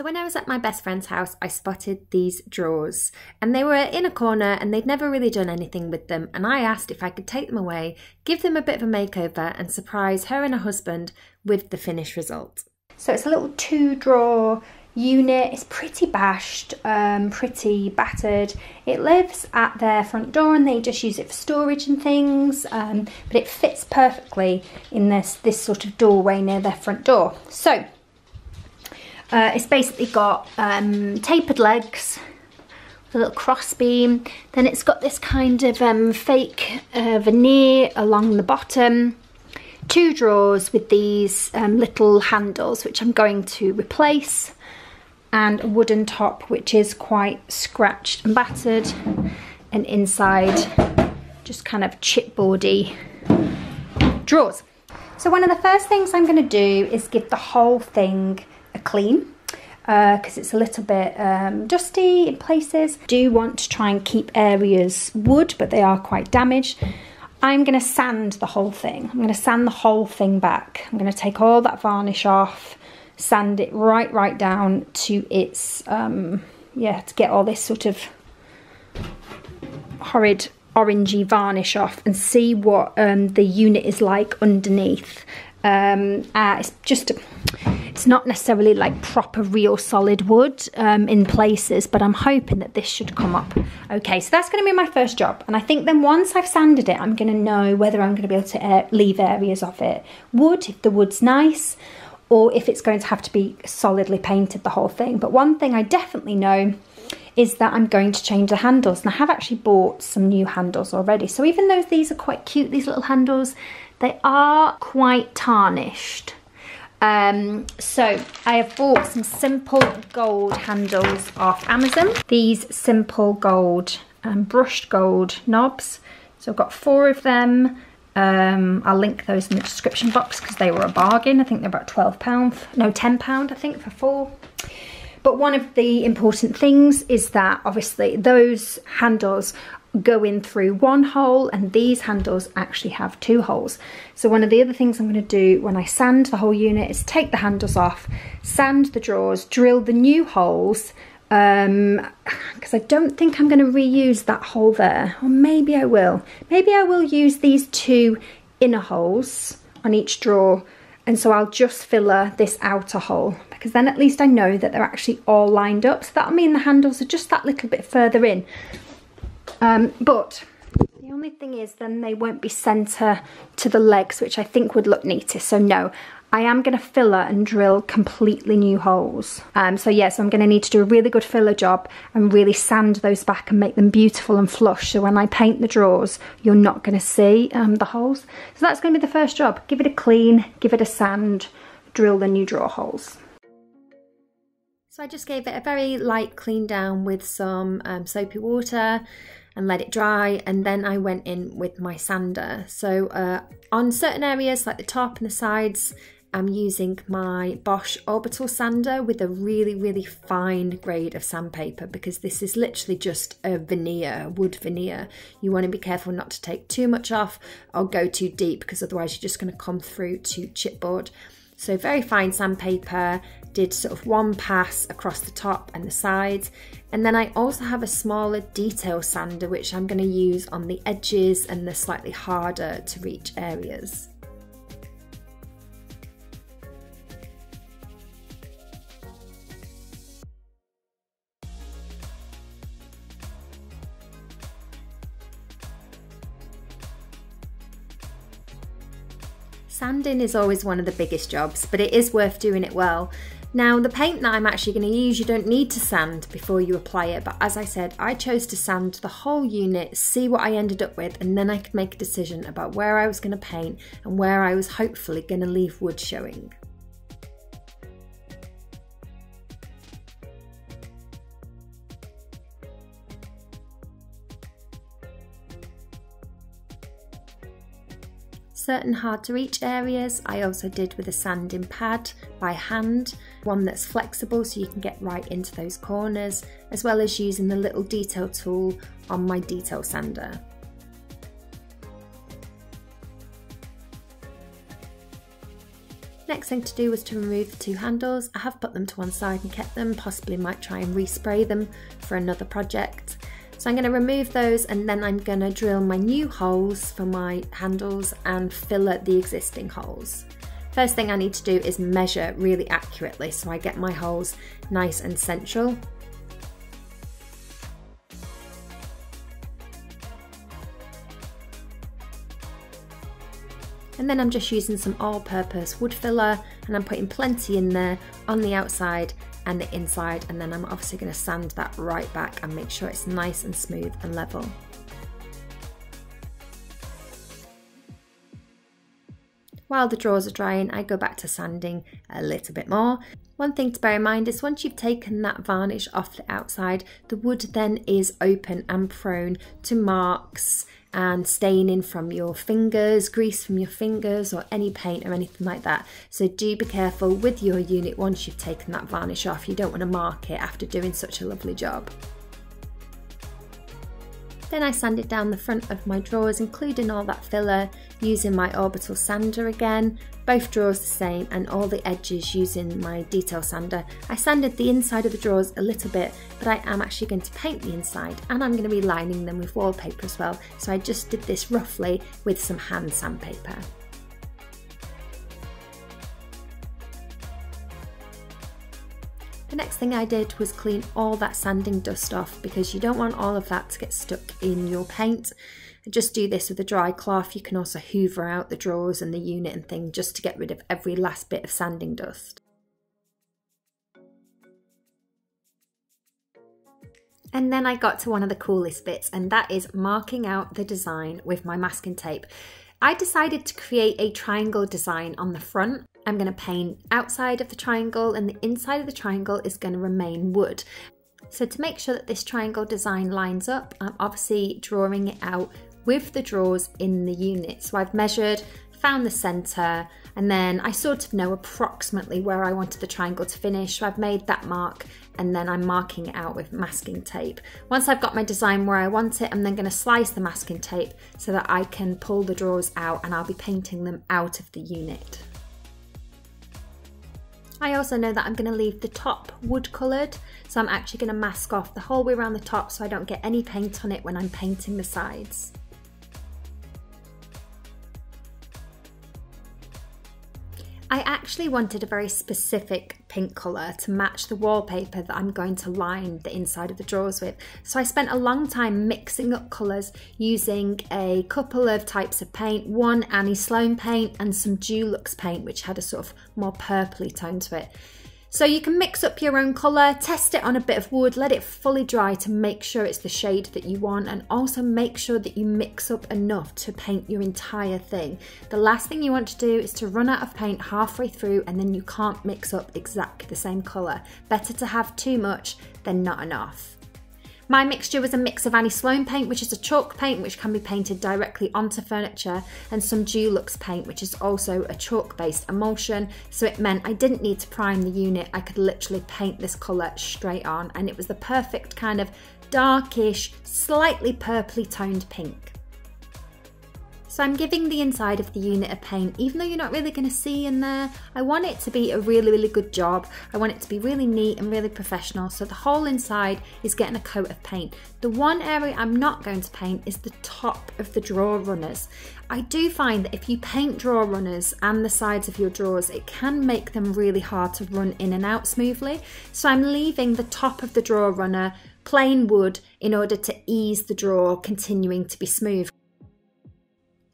So when I was at my best friend's house, I spotted these drawers and they were in a corner and they'd never really done anything with them. And I asked if I could take them away, give them a bit of a makeover and surprise her and her husband with the finished result. So it's a little two drawer unit. It's pretty bashed, um, pretty battered. It lives at their front door and they just use it for storage and things, um, but it fits perfectly in this, this sort of doorway near their front door. So uh, it's basically got um, tapered legs, a little cross beam. Then it's got this kind of um, fake uh, veneer along the bottom. Two drawers with these um, little handles, which I'm going to replace. And a wooden top, which is quite scratched and battered. And inside, just kind of chipboardy drawers. So one of the first things I'm going to do is give the whole thing clean because uh, it's a little bit um, dusty in places. Do want to try and keep areas wood, but they are quite damaged. I'm going to sand the whole thing. I'm going to sand the whole thing back. I'm going to take all that varnish off, sand it right, right down to its, um, yeah, to get all this sort of horrid orangey varnish off and see what um, the unit is like underneath. Um, uh, it's just, it's not necessarily like proper real solid wood um, in places, but I'm hoping that this should come up. Okay, so that's going to be my first job. And I think then once I've sanded it, I'm going to know whether I'm going to be able to air, leave areas of it. Wood, if the wood's nice, or if it's going to have to be solidly painted the whole thing. But one thing I definitely know is that I'm going to change the handles. And I have actually bought some new handles already. So even though these are quite cute, these little handles, they are quite tarnished. Um, so I have bought some simple gold handles off Amazon. These simple gold, um, brushed gold knobs. So I've got four of them. Um, I'll link those in the description box because they were a bargain. I think they're about £12, no £10 I think for four. But one of the important things is that obviously those handles go in through one hole and these handles actually have two holes. So one of the other things I'm going to do when I sand the whole unit is take the handles off, sand the drawers, drill the new holes um because I don't think I'm going to reuse that hole there. Or maybe I will. Maybe I will use these two inner holes on each drawer and so I'll just filler this outer hole because then at least I know that they're actually all lined up. So that'll mean the handles are just that little bit further in um, but the only thing is then they won't be centre to the legs, which I think would look neater. So no, I am going to filler and drill completely new holes. Um, so yes, yeah, so I'm going to need to do a really good filler job and really sand those back and make them beautiful and flush. So when I paint the drawers, you're not going to see um, the holes. So that's going to be the first job. Give it a clean, give it a sand, drill the new drawer holes. So I just gave it a very light clean down with some um, soapy water and let it dry and then I went in with my sander. So uh, on certain areas like the top and the sides I'm using my Bosch orbital sander with a really really fine grade of sandpaper because this is literally just a veneer, wood veneer. You want to be careful not to take too much off or go too deep because otherwise you're just going to come through to chipboard. So very fine sandpaper, did sort of one pass across the top and the sides. And then I also have a smaller detail sander which I'm going to use on the edges and the slightly harder to reach areas. Sanding is always one of the biggest jobs, but it is worth doing it well. Now the paint that I'm actually going to use you don't need to sand before you apply it but as I said I chose to sand the whole unit, see what I ended up with and then I could make a decision about where I was going to paint and where I was hopefully going to leave wood showing. Certain hard to reach areas I also did with a sanding pad by hand, one that's flexible so you can get right into those corners, as well as using the little detail tool on my detail sander. next thing to do was to remove the two handles. I have put them to one side and kept them, possibly might try and respray them for another project. So I'm going to remove those and then I'm going to drill my new holes for my handles and fillet the existing holes. First thing I need to do is measure really accurately so I get my holes nice and central. And then I'm just using some all-purpose wood filler and I'm putting plenty in there on the outside and the inside and then I'm obviously going to sand that right back and make sure it's nice and smooth and level. While the drawers are drying, I go back to sanding a little bit more. One thing to bear in mind is once you've taken that varnish off the outside, the wood then is open and prone to marks and staining from your fingers, grease from your fingers or any paint or anything like that. So do be careful with your unit once you've taken that varnish off. You don't want to mark it after doing such a lovely job. Then I sanded down the front of my drawers, including all that filler, using my orbital sander again, both drawers the same, and all the edges using my detail sander. I sanded the inside of the drawers a little bit, but I am actually going to paint the inside, and I'm going to be lining them with wallpaper as well, so I just did this roughly with some hand sandpaper. Next thing I did was clean all that sanding dust off because you don't want all of that to get stuck in your paint. Just do this with a dry cloth. You can also hoover out the drawers and the unit and thing just to get rid of every last bit of sanding dust. And then I got to one of the coolest bits and that is marking out the design with my masking tape. I decided to create a triangle design on the front I'm going to paint outside of the triangle and the inside of the triangle is going to remain wood. So to make sure that this triangle design lines up, I'm obviously drawing it out with the drawers in the unit. So I've measured, found the center, and then I sort of know approximately where I wanted the triangle to finish. So I've made that mark and then I'm marking it out with masking tape. Once I've got my design where I want it, I'm then gonna slice the masking tape so that I can pull the drawers out and I'll be painting them out of the unit. I also know that I'm going to leave the top wood coloured, so I'm actually going to mask off the whole way around the top so I don't get any paint on it when I'm painting the sides. I actually wanted a very specific pink colour to match the wallpaper that I'm going to line the inside of the drawers with. So I spent a long time mixing up colours using a couple of types of paint, one Annie Sloan paint and some Dulux paint which had a sort of more purpley tone to it. So you can mix up your own colour, test it on a bit of wood, let it fully dry to make sure it's the shade that you want and also make sure that you mix up enough to paint your entire thing. The last thing you want to do is to run out of paint halfway through and then you can't mix up exactly the same colour. Better to have too much than not enough. My mixture was a mix of Annie Sloan paint, which is a chalk paint which can be painted directly onto furniture, and some Dulux paint, which is also a chalk based emulsion. So it meant I didn't need to prime the unit, I could literally paint this colour straight on, and it was the perfect kind of darkish, slightly purpley toned pink. So I'm giving the inside of the unit a paint, even though you're not really going to see in there. I want it to be a really, really good job. I want it to be really neat and really professional. So the whole inside is getting a coat of paint. The one area I'm not going to paint is the top of the drawer runners. I do find that if you paint drawer runners and the sides of your drawers, it can make them really hard to run in and out smoothly. So I'm leaving the top of the drawer runner plain wood in order to ease the drawer continuing to be smooth.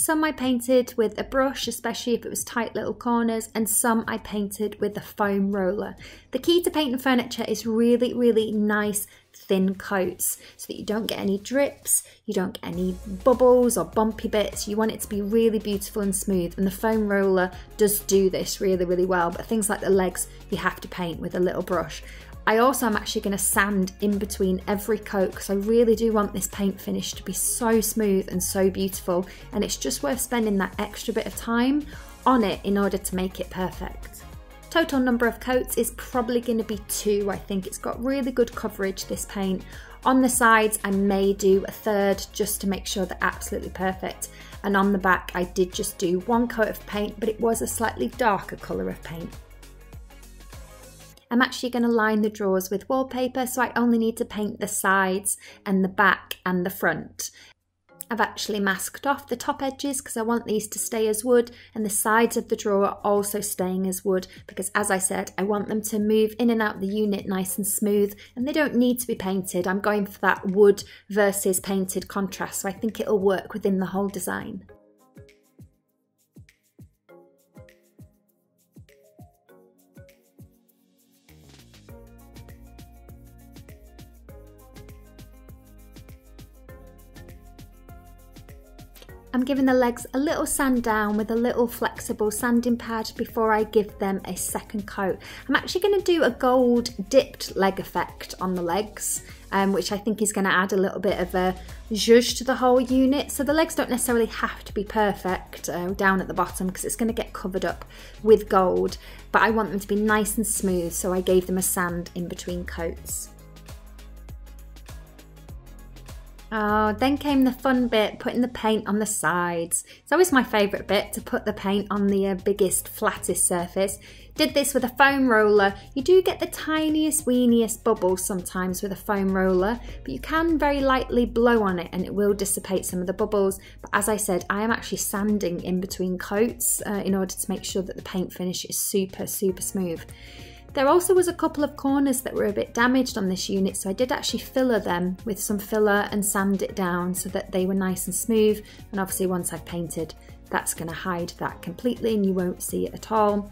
Some I painted with a brush, especially if it was tight little corners, and some I painted with a foam roller. The key to painting furniture is really, really nice thin coats so that you don't get any drips, you don't get any bubbles or bumpy bits. You want it to be really beautiful and smooth and the foam roller does do this really, really well. But things like the legs, you have to paint with a little brush. I also am actually going to sand in between every coat because I really do want this paint finish to be so smooth and so beautiful and it's just worth spending that extra bit of time on it in order to make it perfect. Total number of coats is probably going to be two. I think it's got really good coverage, this paint. On the sides, I may do a third just to make sure they're absolutely perfect. And on the back, I did just do one coat of paint, but it was a slightly darker colour of paint. I'm actually going to line the drawers with wallpaper so I only need to paint the sides and the back and the front. I've actually masked off the top edges because I want these to stay as wood and the sides of the drawer are also staying as wood because as I said I want them to move in and out the unit nice and smooth and they don't need to be painted. I'm going for that wood versus painted contrast so I think it'll work within the whole design. I'm giving the legs a little sand down with a little flexible sanding pad before I give them a second coat. I'm actually going to do a gold dipped leg effect on the legs, um, which I think is going to add a little bit of a zhuzh to the whole unit. So the legs don't necessarily have to be perfect uh, down at the bottom because it's going to get covered up with gold, but I want them to be nice and smooth, so I gave them a sand in between coats. Oh, then came the fun bit, putting the paint on the sides. It's always my favourite bit to put the paint on the uh, biggest, flattest surface. Did this with a foam roller. You do get the tiniest, weeniest bubbles sometimes with a foam roller, but you can very lightly blow on it and it will dissipate some of the bubbles. But as I said, I am actually sanding in between coats uh, in order to make sure that the paint finish is super, super smooth. There also was a couple of corners that were a bit damaged on this unit, so I did actually filler them with some filler and sand it down so that they were nice and smooth. And obviously once I've painted, that's going to hide that completely and you won't see it at all.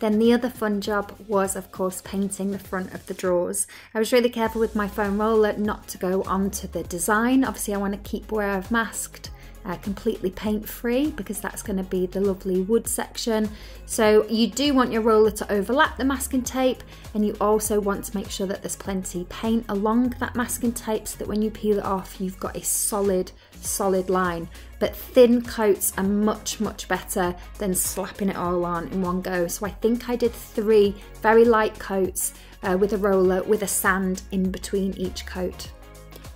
Then the other fun job was of course painting the front of the drawers. I was really careful with my foam roller not to go onto the design. Obviously I want to keep where I've masked uh, completely paint free because that's going to be the lovely wood section. So you do want your roller to overlap the masking tape and you also want to make sure that there's plenty paint along that masking tape so that when you peel it off you've got a solid solid line but thin coats are much much better than slapping it all on in one go so I think I did three very light coats uh, with a roller with a sand in between each coat.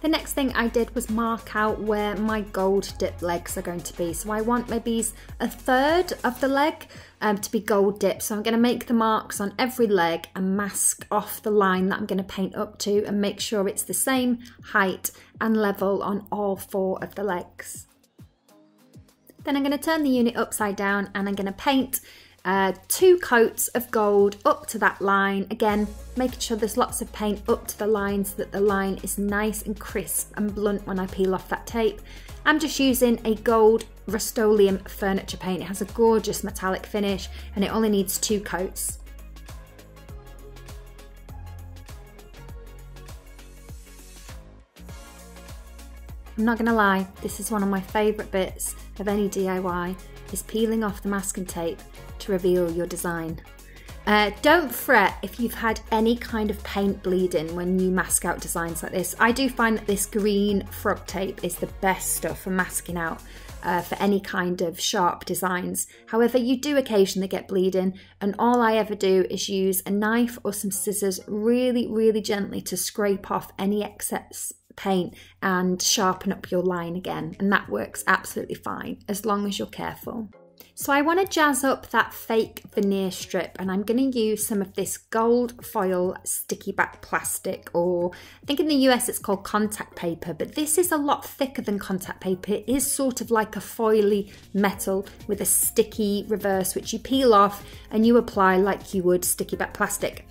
The next thing I did was mark out where my gold dip legs are going to be. So I want maybe a third of the leg um, to be gold dip. So I'm going to make the marks on every leg and mask off the line that I'm going to paint up to and make sure it's the same height and level on all four of the legs. Then I'm going to turn the unit upside down and I'm going to paint uh, two coats of gold up to that line. Again, making sure there's lots of paint up to the line so that the line is nice and crisp and blunt when I peel off that tape. I'm just using a gold Rust-Oleum furniture paint. It has a gorgeous metallic finish and it only needs two coats. I'm not gonna lie, this is one of my favourite bits of any DIY, is peeling off the masking tape to reveal your design. Uh, don't fret if you've had any kind of paint bleeding when you mask out designs like this. I do find that this green frog tape is the best stuff for masking out uh, for any kind of sharp designs. However, you do occasionally get bleeding and all I ever do is use a knife or some scissors really, really gently to scrape off any excess paint and sharpen up your line again. And that works absolutely fine as long as you're careful. So I want to jazz up that fake veneer strip and I'm going to use some of this gold foil sticky back plastic or I think in the US it's called contact paper but this is a lot thicker than contact paper. It is sort of like a foily metal with a sticky reverse which you peel off and you apply like you would sticky back plastic.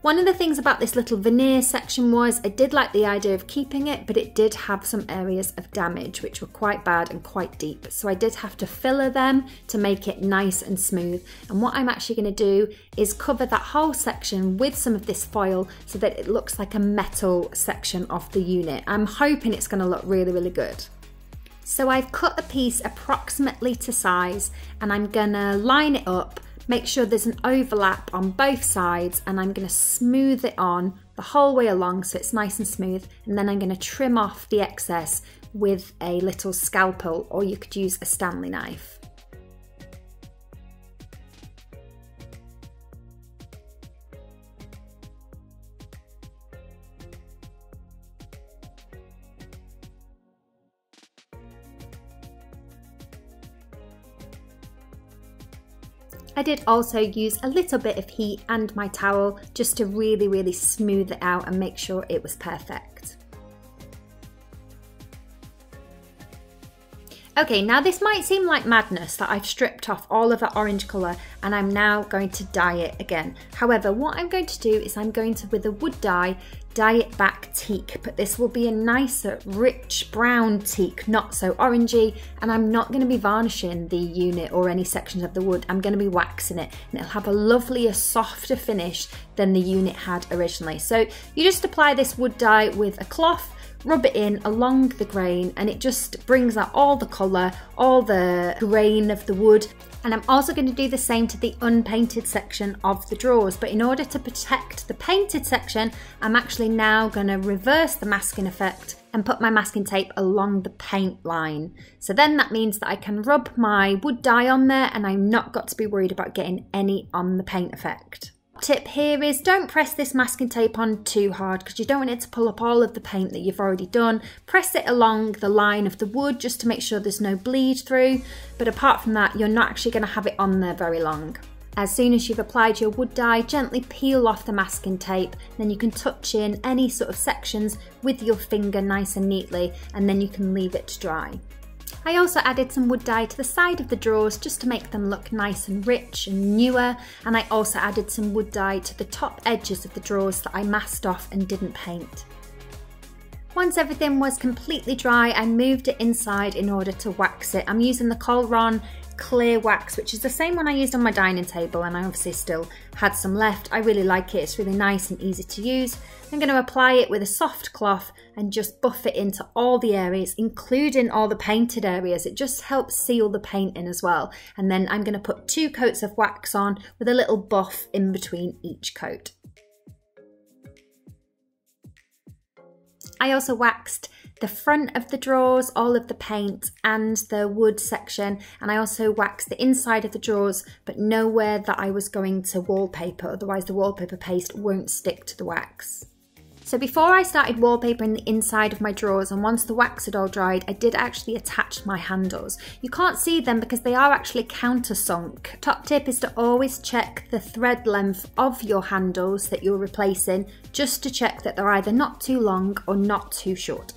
One of the things about this little veneer section was I did like the idea of keeping it, but it did have some areas of damage which were quite bad and quite deep. So I did have to filler them to make it nice and smooth. And what I'm actually going to do is cover that whole section with some of this foil so that it looks like a metal section of the unit. I'm hoping it's going to look really, really good. So I've cut a piece approximately to size and I'm gonna line it up Make sure there's an overlap on both sides and I'm going to smooth it on the whole way along so it's nice and smooth and then I'm going to trim off the excess with a little scalpel or you could use a Stanley knife. I did also use a little bit of heat and my towel just to really, really smooth it out and make sure it was perfect. Okay, now this might seem like madness that I've stripped off all of the orange colour and I'm now going to dye it again. However, what I'm going to do is I'm going to, with a wood dye, dye it back teak, but this will be a nicer, rich brown teak, not so orangey, and I'm not going to be varnishing the unit or any sections of the wood, I'm going to be waxing it, and it'll have a lovelier, softer finish than the unit had originally. So you just apply this wood dye with a cloth, rub it in along the grain and it just brings out all the colour, all the grain of the wood. And I'm also going to do the same to the unpainted section of the drawers. But in order to protect the painted section, I'm actually now going to reverse the masking effect and put my masking tape along the paint line. So then that means that I can rub my wood dye on there and I'm not got to be worried about getting any on the paint effect tip here is don't press this masking tape on too hard because you don't want it to pull up all of the paint that you've already done. Press it along the line of the wood just to make sure there's no bleed through. But apart from that, you're not actually going to have it on there very long. As soon as you've applied your wood dye, gently peel off the masking tape, then you can touch in any sort of sections with your finger nice and neatly, and then you can leave it to dry. I also added some wood dye to the side of the drawers just to make them look nice and rich and newer and I also added some wood dye to the top edges of the drawers that I masked off and didn't paint. Once everything was completely dry, I moved it inside in order to wax it. I'm using the Colron clear wax, which is the same one I used on my dining table and I obviously still had some left. I really like it, it's really nice and easy to use. I'm going to apply it with a soft cloth and just buff it into all the areas, including all the painted areas. It just helps seal the paint in as well. And then I'm going to put two coats of wax on with a little buff in between each coat. I also waxed the front of the drawers, all of the paint and the wood section and I also waxed the inside of the drawers but nowhere that I was going to wallpaper otherwise the wallpaper paste won't stick to the wax. So before I started wallpapering the inside of my drawers and once the wax had all dried, I did actually attach my handles. You can't see them because they are actually countersunk. Top tip is to always check the thread length of your handles that you're replacing just to check that they're either not too long or not too short.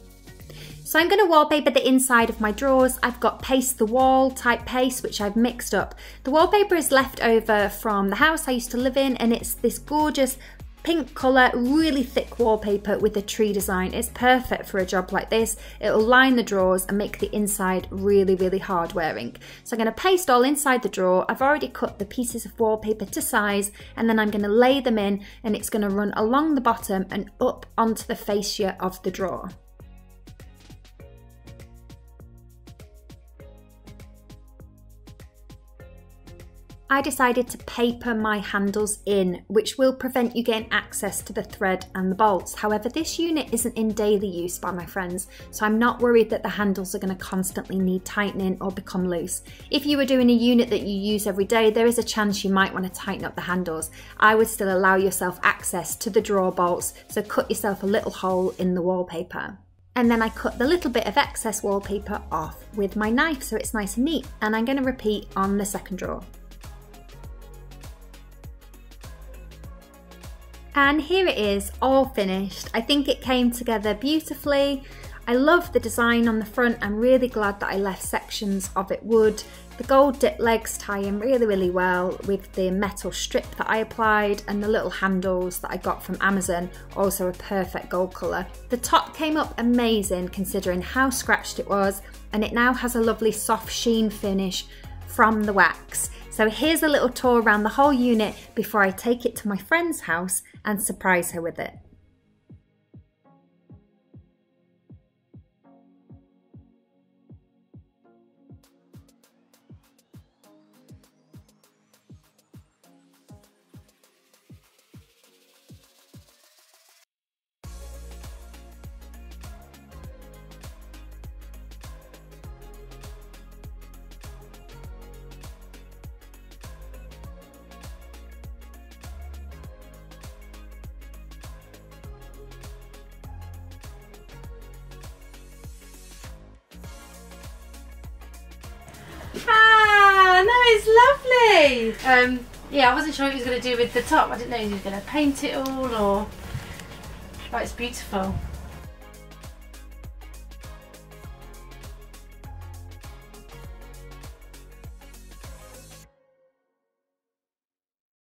So I'm going to wallpaper the inside of my drawers. I've got paste the wall type paste, which I've mixed up. The wallpaper is left over from the house I used to live in and it's this gorgeous pink colour, really thick wallpaper with a tree design. It's perfect for a job like this. It'll line the drawers and make the inside really, really hard wearing. So I'm going to paste all inside the drawer. I've already cut the pieces of wallpaper to size and then I'm going to lay them in and it's going to run along the bottom and up onto the fascia of the drawer. I decided to paper my handles in, which will prevent you getting access to the thread and the bolts. However, this unit isn't in daily use by my friends, so I'm not worried that the handles are going to constantly need tightening or become loose. If you were doing a unit that you use every day, there is a chance you might want to tighten up the handles. I would still allow yourself access to the drawer bolts, so cut yourself a little hole in the wallpaper. And then I cut the little bit of excess wallpaper off with my knife so it's nice and neat. And I'm going to repeat on the second drawer. And here it is, all finished. I think it came together beautifully. I love the design on the front. I'm really glad that I left sections of it wood. The gold dip legs tie in really, really well with the metal strip that I applied and the little handles that I got from Amazon, also a perfect gold colour. The top came up amazing considering how scratched it was and it now has a lovely soft sheen finish from the wax. So here's a little tour around the whole unit before I take it to my friend's house and surprise her with it. Ah, no, it's lovely. Um, yeah, I wasn't sure what he was going to do with the top. I didn't know he was going to paint it all or... Oh, it's beautiful.